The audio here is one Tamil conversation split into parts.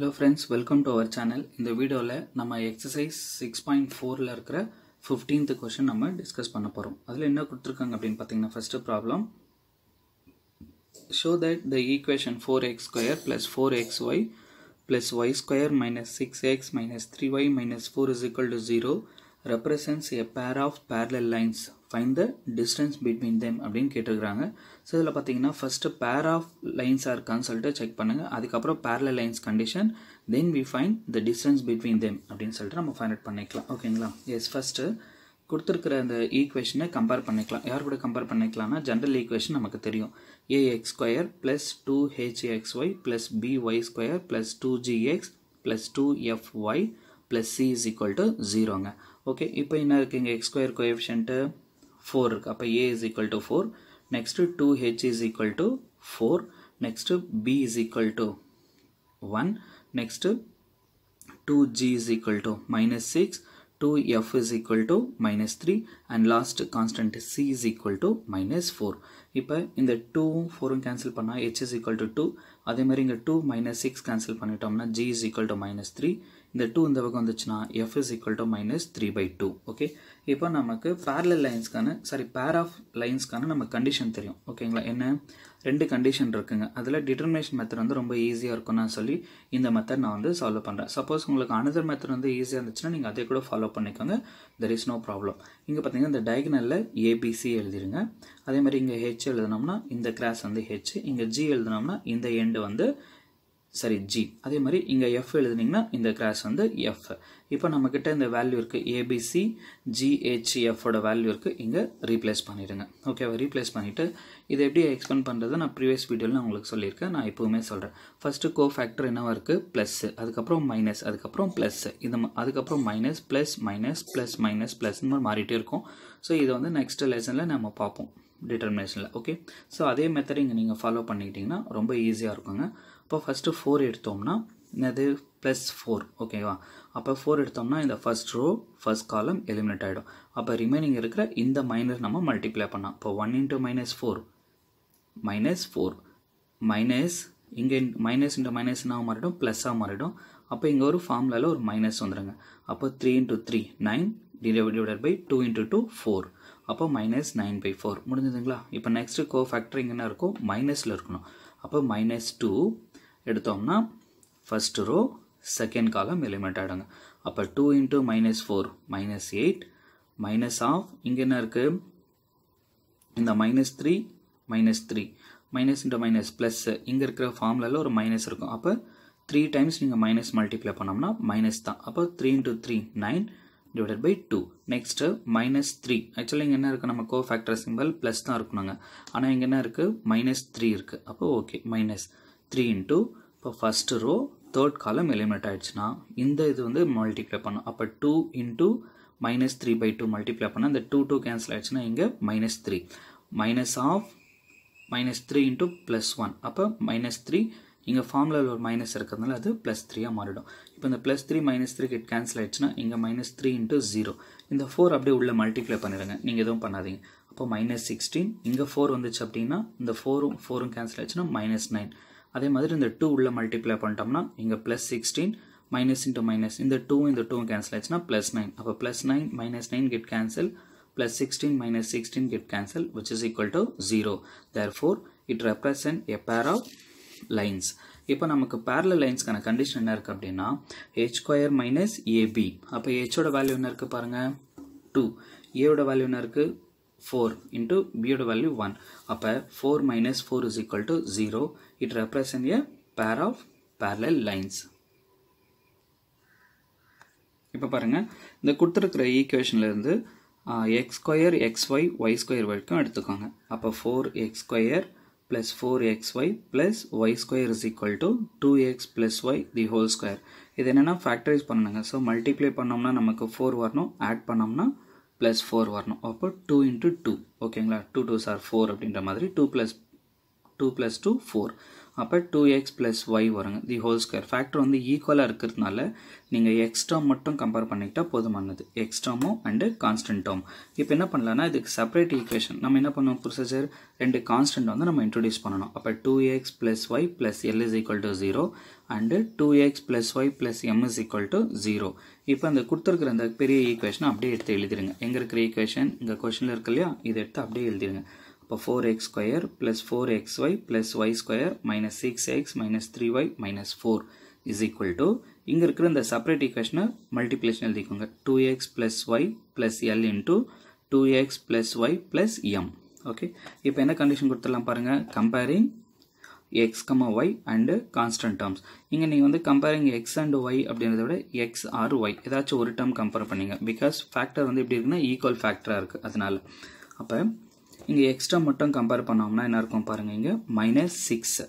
Hello friends welcome to our channel இந்த வீடியோவில் நம்ம எக்ஸசைஸ் சிக்ஸ் பாயிண்ட் ஃபோரில் இருக்கிற ஃபிஃப்டீன்த் கொஷின் நம்ம டிஸ்கஸ் பண்ண போகிறோம் அதில் என்ன கொடுத்துருக்காங்க அப்படின்னு பார்த்தீங்கன்னா first problem show that the equation four x square plus four x y plus y square minus six x minus three y minus four is equal to zero represents a pair of parallel lines. Find the distance between them அப்படின்னு கேட்டிருக்கிறாங்க. ஸோ இதில் பார்த்தீங்கன்னா ஃபஸ்ட்டு பேர் ஆஃப் லைன்ஸாக இருக்கான்னு சொல்லிட்டு செக் பண்ணுங்கள் அதுக்கப்புறம் parallel lines condition then we find the distance between them அப்படின்னு சொல்லிட்டு நம்ம ஃபைண்ட் அவுட் பண்ணிக்கலாம். ஓகேங்களா எஸ் ஃபஸ்ட்டு கொடுத்துருக்கிற அந்த ஈக்குவேஷனை கம்பேர் பண்ணிக்கலாம். யார் கூட கம்பேர் பண்ணிக்கலாம்னா ஜென்ரல் ஈக்குவேஷன் நமக்கு தெரியும். A x square plus two h x y plus b y square plus two g x plus two f y plus c is equal to ஜீரோங்க okay இப்போ என்ன இருக்குது இங்கே எக்ஸ் ஸ்கொயர் கோஎஃபிஷியன்ட்டு ஃபோர் இருக்குது அப்போ a is equal to four next two h is equal to four next b is equal to one next two g is equal to minus six two f is equal to minus three and last constant c is equal to minus four இப்போ இந்த டூவும் ஃபோரும் கேன்சல் பண்ணால் h is equal to two அதே மாதிரி இங்கே டூ மைனஸ் சிக்ஸ் கேன்சல் பண்ணிட்டோம்னா g is equal to minus three இந்த டூ இந்த பக்கம் வந்துச்சுன்னா f is equal to minus three by two okay இப்போ நமக்கு பேரலல் லைன்ஸ்க்கான சாரி பேர் ஆஃப் லைன்ஸ்க்கான நம்ம கண்டிஷன் தெரியும் ஓகேங்களா என்ன? ரெண்டு கண்டிஷன் இருக்குங்க. அதில் டிட்டர்மினேஷன் மெத்தட் வந்து ரொம்ப ஈஸியாக இருக்கும் நான் சொல்லி இந்த மெத்தட் நான் வந்து சால்வ் பண்ணுறேன் சப்போஸ் உங்களுக்கு அனதர் மெத்தட் வந்து ஈஸியாக இருந்துச்சுன்னா நீங்கள் அதே கூட ஃபாலோ பண்ணிக்கோங்க. தெர் இஸ் நோ ப்ராப்ளம் இங்கே பார்த்தீங்கன்னா இந்த டயக்னலில் ஏபிசி எழுதிருங்க. அதே மாதிரி இங்கே ஹெச் எழுதினோம்னா இந்த கிராஸ் வந்து ஹெச் இங்கே ஜி எழுதினோம்னா இந்த எண்டு வந்து சரி ஜி அதே மாதிரி இங்கே எஃப் எழுதுனீங்கன்னா இந்த கிராஸ் வந்து எஃப் இப்போ நம்மக்கிட்ட இந்த வேல்யூ இருக்குது ஏபிசி ஜிஹெச்எஃபோட வேல்யூ இருக்குது இங்கே ரீப்ளேஸ் பண்ணிடுங்க. ஓகேவா ரீப்ளேஸ் பண்ணிவிட்டு இதை எப்படி எக்ஸ்பிளைன் பண்ணுறது நான் ப்ரீவியஸ் வீடியோவில் நான் உங்களுக்கு சொல்லியிருக்கேன். நான் எப்போவுமே சொல்கிறேன் ஃபஸ்ட்டு கோ ஃபேக்டர் என்னவாக இருக்குது ப்ளஸ்ஸு அதுக்கப்புறம் மைனஸ் அதுக்கப்புறம் ப்ளஸ்ஸு இது அதுக்கப்புறம் minus plus minus plus minus plus இந்த மாதிரி மாறிட்டே இருக்கும். ஸோ இதை வந்து நெக்ஸ்ட் லெசனில் நம்ம பார்ப்போம். டிட்டர்மினேஷனில் ஓகே ஸோ அதே மெத்தட் இங்கே நீங்கள் ஃபாலோ பண்ணிக்கிட்டிங்கன்னா ரொம்ப ஈஸியாக இருக்குங்க. இப்போ ஃபஸ்ட்டு ஃபோர் எடுத்தோம்னா இது ப்ளஸ் ஃபோர் ஓகேவா அப்போ ஃபோர் எடுத்தோம்னா இந்த first row first column eliminate ஆகிடும் அப்போ ரிமைனிங் இருக்கிற இந்த மைனஸ் நம்ம மல்டிப்ளை பண்ணலாம். இப்போ one into minus four minus four minus இங்கே மைனஸ் இன்ட்டு மைனஸ்னாக மாறிடும் ப்ளஸ்ஸாக மாறிடும். அப்போ இங்கே ஒரு ஃபார்முலாவில் ஒரு மைனஸ் வந்துடுங்க அப்போ three into three nine divided by two into two four அப்போ மைனஸ் நைன் பை ஃபோர் முடிஞ்சதுங்களா? இப்போ நெக்ஸ்ட்டு கோ ஃபேக்டரிங் என்ன இருக்கும் மைனஸில் இருக்கணும். அப்போ மைனஸ் டூ எடுத்தோம்னா first row second column element ஆகிடுங்க அப்போ two into minus four minus eight minus of இங்கே என்ன இருக்குது இந்த minus three minus three minus into minus plus இங்கே இருக்கிற ஃபார்முலாவில் ஒரு மைனஸ் இருக்கும். அப்போ த்ரீ டைம்ஸ் நீங்கள் மைனஸ் மல்டிப்ளை பண்ணோம்னா மைனஸ் தான். அப்போ three into three nine divided by two next minus three ஆக்சுவலாக இங்கே என்ன இருக்குது நம்ம கோ ஃபேக்டர் சிம்பிள் ப்ளஸ் தான் இருக்கணுங்க. ஆனால் இங்கே என்ன இருக்குது மைனஸ் த்ரீ இருக்குது அப்போ ஓகே மைனஸ் த்ரீ இன்ட்டு இப்போ first row third column eliminate ஆகிடுச்சுன்னா இந்த இது வந்து மல்டிப்ளை பண்ணும். அப்போ two into minus three by two multiply பண்ணால் இந்த டூ டூ கேன்சல் ஆகிடுச்சுன்னா இங்கே minus three minus of minus three into plus one அப்போ மைனஸ் த்ரீ இங்கே ஃபார்முலாவில் ஒரு மைனஸ் இருக்கிறதுனால அது ப்ளஸ் த்ரீயாக மாறிடும். இப்போ இந்த plus three minus three get cancel ஆயிடுச்சுன்னா இங்கே மைனஸ் த்ரீ இன்ட்டு ஜீரோ இந்த ஃபோர் அப்படியே உள்ள மல்டிப்ளை பண்ணிடுங்க நீங்கள் எதுவும் பண்ணாதீங்க. அப்போ மைனஸ் சிக்ஸ்டீன் இங்கே ஃபோர் வந்துச்சு அப்படின்னா இந்த ஃபோரும் ஃபோரும் கேன்சல் ஆயிடுச்சுன்னா மைனஸ் நைன் அதே மாதிரி இந்த டூ உள்ள மல்டிப்ளை பண்ணிட்டோம்னா இங்கே plus sixteen minus into minus இந்த டூ இந்த டூ கேன்சல் ஆயிடுச்சுன்னா ப்ளஸ் நைன் அப்போ plus nine minus nine get cancel plus 16 minus 16 get cancelled which is equal to 0 therefore it represent a pair of lines இப்போ நமக்கு பேரலல் லைன்ஸ்க்கான கண்டிஷன் என்ன இருக்குது அப்படின்னா ஹெச் ஸ்கொயர் மைனஸ் ஏபி அப்போ ஹெச்சோட வேல்யூ என்ன இருக்குது பாருங்கள் டூ ஏவோட வேல்யூ என்ன இருக்குது ஃபோர் இன்ட்டு பியோட வேல்யூ ஒன் அப்போ four minus four is equal to zero it represent a pair of parallel lines இப்போ பாருங்கள் இந்த கொடுத்துருக்கிற ஈக்குவேஷன்லேருந்து x square x y y square வரைக்கும் எடுத்துக்கோங்க. அப்போ four x square plus four x y plus y square is equal to two x plus y the whole square இது என்னென்னா ஃபேக்டரைஸ் பண்ணணுங்க ஸோ மல்டிப்ளை பண்ணோம்னா நமக்கு ஃபோர் வரணும். ஆட் பண்ணோம்னா ப்ளஸ் ஃபோர் வரணும். அப்போ டூ இன்ட்டு டூ ஓகேங்களா டூ டூ சார் ஃபோர் அப்படின்ற மாதிரி two plus two plus two four அப்போ டூ எக்ஸ் ப்ளஸ் ஒய் வருங்க. தி ஹோல் ஸ்கொயர் ஃபேக்டர் வந்து ஈக்குவலாக இருக்கிறதுனால நீங்கள் எக்ஸ்ட்ரா மட்டும் கம்பேர் பண்ணிக்கிட்டால் போதுமானது. எக்ஸ்ட்ராமும் அண்டு கான்ஸ்டன்ட் டேர்ம் இப்போ என்ன பண்ணலாம்னா இதுக்கு செப்பரேட் ஈக்குவேஷன் நம்ம என்ன பண்ணுவோம் ப்ரொசீஜர் ரெண்டு கான்ஸ்டன்ட் வந்து நம்ம இன்ட்ரடியூஸ் பண்ணணும். அப்போ two x plus y plus l is equal to zero and two x plus y plus m is equal to zero இப்போ அந்த கொடுத்துருக்குற அந்த பெரிய ஈக்குவேஷனை அப்படியே எடுத்து எழுதிருங்க. எங்கே இருக்கிற ஈக்குவேஷன் இங்கே கொஷனில் இருக்கு இல்லையா? இதை எடுத்து அப்படியே எழுதிருங்க. இப்போ four x square plus four x y plus y square minus six x minus three y minus four is equal to இங்கே இருக்கிற இந்த செப்பரேட் ஈக்குவேஷனை மல்டிப்ளேஷன் எழுதிக்கோங்க. Two x plus y plus l into two x plus y plus m okay இப்போ என்ன கண்டிஷன் கொடுத்துடலாம் பாருங்கள் comparing x comma y and constant terms இங்கே நீங்கள் வந்து கம்பேரிங் எக்ஸ் அண்ட் ஒய் அப்படின்றத விட எக்ஸ் ஆர் ஒய் ஏதாச்சும் ஒரு டேர்ம் கம்பேர் பண்ணிங்க. பிகாஸ் ஃபேக்டர் வந்து எப்படி இருக்குன்னா ஈக்குவல் ஃபேக்டராக இருக்குது அதனால். அப்போ இங்கே எக்ஸ்ட்ரா மட்டும் கம்பேர் பண்ணோம்னா என்ன இருக்கும் பாருங்கள் இங்கே மைனஸ் சிக்ஸ்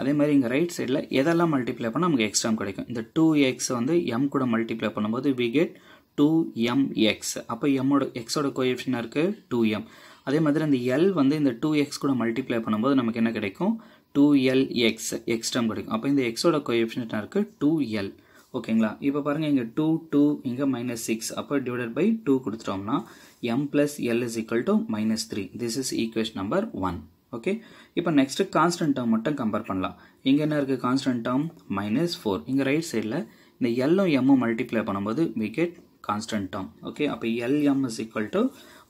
அதே மாதிரி இங்கே ரைட் சைடில் எதெல்லாம் மல்டிப்ளை பண்ணால் நமக்கு எக்ஸ்ட்ரா கிடைக்கும். இந்த டூ எக்ஸ் வந்து எம் கூட மல்டிப்ளை பண்ணும்போது we get two m x அப்போ எம்மோட எக்ஸோட கோஎஃபிஷனாக இருக்குது டூ எம் அதே மாதிரி அந்த எல் வந்து இந்த டூ எக்ஸ் கூட மல்டிப்ளை பண்ணும்போது நமக்கு என்ன கிடைக்கும்? டூ எல் எக்ஸ் எக்ஸ்ட்ரம் கிடைக்கும். அப்போ இந்த எக்ஸோட கோஎஃபிஷனாக இருக்குது டூ எல் ஓகேங்களா? இப்போ பாருங்கள் இங்கே டூ டூ இங்கே மைனஸ் சிக்ஸ் அப்போ டிவைடட் பை டூ கொடுத்துட்டோம்னா M plus L is equal to minus three this is equation number one okay இப்போ நெக்ஸ்ட் கான்ஸ்டன்ட் டேர்ம் மட்டும் கம்பேர் பண்ணலாம். இங்கே என்ன இருக்குது கான்ஸ்டன்ட் டேர்ம் மைனஸ் ஃபோர் இங்கே ரைட் சைடில் இந்த எல்லும் எம்மும் மல்டிப்ளை பண்ணும்போது we get constant term okay அப்போ LM is equal to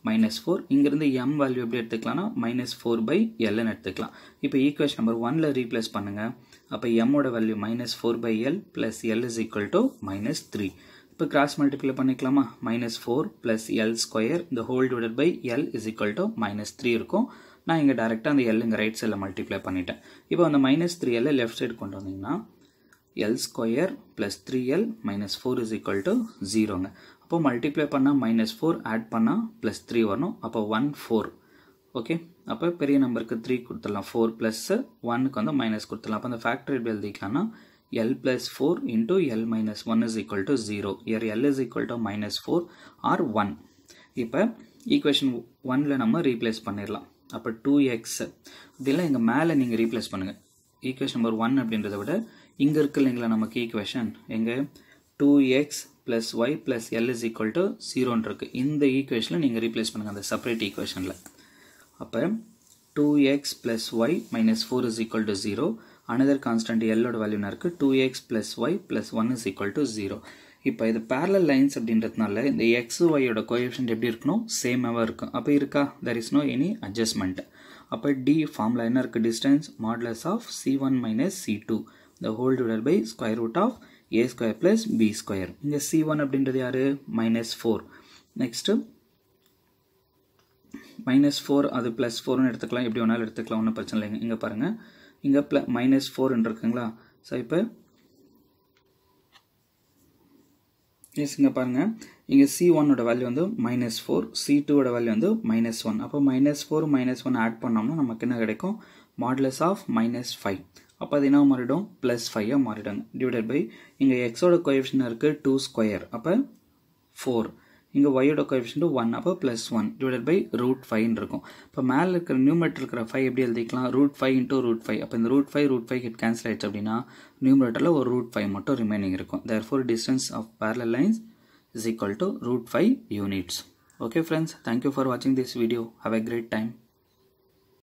minus four இங்கேருந்து எம் வேல்யூ எப்படி எடுத்துக்கலாம்னா மைனஸ் ஃபோர் பை எல்னு எடுத்துக்கலாம். இப்போ ஈக்குவேஷன் நம்பர் ஒனில் ரீப்ளேஸ் பண்ணுங்கள் அப்போ எம்மோட value minus four by l plus l is equal to minus three இப்போ கிராஸ் மல்டிப்ளை பண்ணிக்கலாமா? Minus four plus l square இந்த whole divide by l is equal to minus three இருக்கும். நான் இங்கே டேரெக்டாக அந்த எல் இங்கே ரைட் சைடில் மல்டிப்ளை பண்ணிட்டேன். இப்போ அந்த மைனஸ் த்ரீ எல்லை லெஃப்ட் சைடு கொண்டு வந்தீங்கன்னா l square plus three l minus four is equal to ஜீரோங்க அப்போ மல்டிப்ளை பண்ணால் மைனஸ் ஃபோர் ஆட் பண்ணால் ப்ளஸ் த்ரீ வரணும். அப்போ ஒன் ஃபோர் ஓகே அப்போ பெரிய நம்பருக்கு த்ரீ கொடுத்துடலாம். ஃபோர் ப்ளஸ்ஸு ஒன்னுக்கு வந்து மைனஸ் கொடுத்துடலாம். அப்போ அந்த ஃபேக்டர் எப்படி எழுதிக்கலாம்னா l plus four into l minus one is equal to zero here l is equal to minus four or one இப்போ ஈக்குவேஷன் ஒனில் நம்ம ரீப்ளேஸ் பண்ணிடலாம். அப்போ டூ எக்ஸ் இதெல்லாம் இங்கே மேலே நீங்கள் ரீப்ளேஸ் பண்ணுங்கள் ஈக்குவேஷன் நம்பர் ஒன் அப்படின்றத விட இங்கே இருக்கு இல்லைங்களா நமக்கு ஈக்குவேஷன் எங்கே? Two x plus y plus l is equal to ஜீரோன்னு இருக்குது இந்த ஈக்குவேஷனில் நீங்கள் ரீப்ளேஸ் பண்ணுங்கள் அந்த செப்பரேட் ஈக்குவேஷனில் அப்போ two x plus y minus four is equal to zero another constant எல்லோட வேல்யூனா இருக்குது two x plus y plus one is equal to zero இப்போ இது பேரலல் லைன்ஸ் அப்படின்றதுனால இந்த எக்ஸ் ஒய்யோட கோஎஃபிஷியன்ட் எப்படி இருக்கணும் சேமாவாக இருக்கும். அப்போ இருக்கா? There is no any adjustment அப்போ டி ஃபார்முலா என்ன இருக்குது distance modulus of c one minus c two the whole divide by square root of a square plus b square இங்கே சி ஒன் அப்படின்றது யார்? Minus four next minus four அது ப்ளஸ் ஃபோர்னு எடுத்துக்கலாம். எப்படி வேணாலும் எடுத்துக்கலாம் ஒன்றும் பிரச்சனை இல்லைங்க. இங்கே பாருங்கள் இங்கே ப்ள மைனஸ் ஃபோர்ன்னு இருக்குங்களா? ஸோ இப்போ எஸ் இங்கே பாருங்கள் இங்கே சி ஒன்னோட வேல்யூ வந்து மைனஸ் ஃபோர் சி டூவோட வேல்யூ வந்து மைனஸ் ஒன் அப்போ minus four minus one add பண்ணோம்னா நமக்கு என்ன கிடைக்கும்? மாடலஸ் ஆஃப் மைனஸ் ஃபைவ் அப்போ அது என்ன மாறிடும்? ப்ளஸ் ஃபைவாக மாறிடுங்க. டிவைடட் பை இங்கே எக்ஸோட கோஎஃபிஷன் இருக்குது டூ ஸ்கொயர் அப்போ ஃபோர் இங்கே ஒய்யோட கோஎஃபிஷியன்ட் ஒன் அப்போ plus one divided by root ஃபைவ்னு இருக்கும். இப்போ மேலே இருக்கிற நியூமரேட்டர் இருக்கிற ஃபைவ் எப்படி எழுதிக்கலாம்? Root five into root five அப்போ இந்த root five root five get cancel ஆயிடுச்சு அப்படின்னா நியூமரேட்டரில் ஒரு ரூட் ஃபைவ் மட்டும் ரிமைனிங் இருக்கும். Therefore distance of parallel lines is equal to root five units okay friends thank you for வாட்சிங் this video have a great time